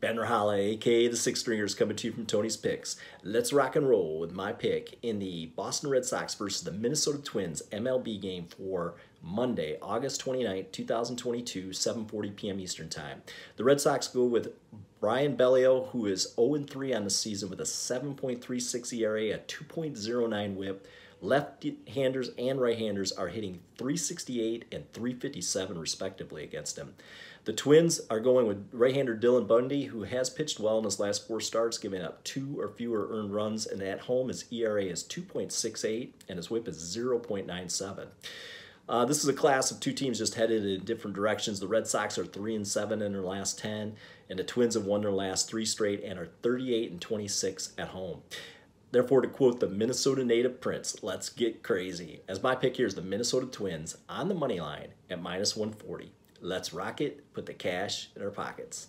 Ben Ruhala, aka the Six Stringers, coming to you from Tony's Picks. Let's rock and roll with my pick in the Boston Red Sox versus the Minnesota Twins MLB game for Monday, August 29, 2022, 7:40 p.m. Eastern Time. The Red Sox go with Brayan Bello, who is 0-3 on the season with a 7.36 ERA, a 2.09 WHIP. Left-handers and right-handers are hitting 368 and 357 respectively against him. The Twins are going with right-hander Dylan Bundy, who has pitched well in his last four starts, giving up two or fewer earned runs, and at home his ERA is 2.68 and his WHIP is 0.97. Uh, this is a class of two teams just headed in different directions. The Red Sox are three and seven in their last ten, and the Twins have won their last three straight and are 38 and 26 at home. Therefore, to quote the Minnesota native Prince, let's get crazy. As my pick here is the Minnesota Twins on the money line at minus 140. Let's rock it, put the cash in our pockets.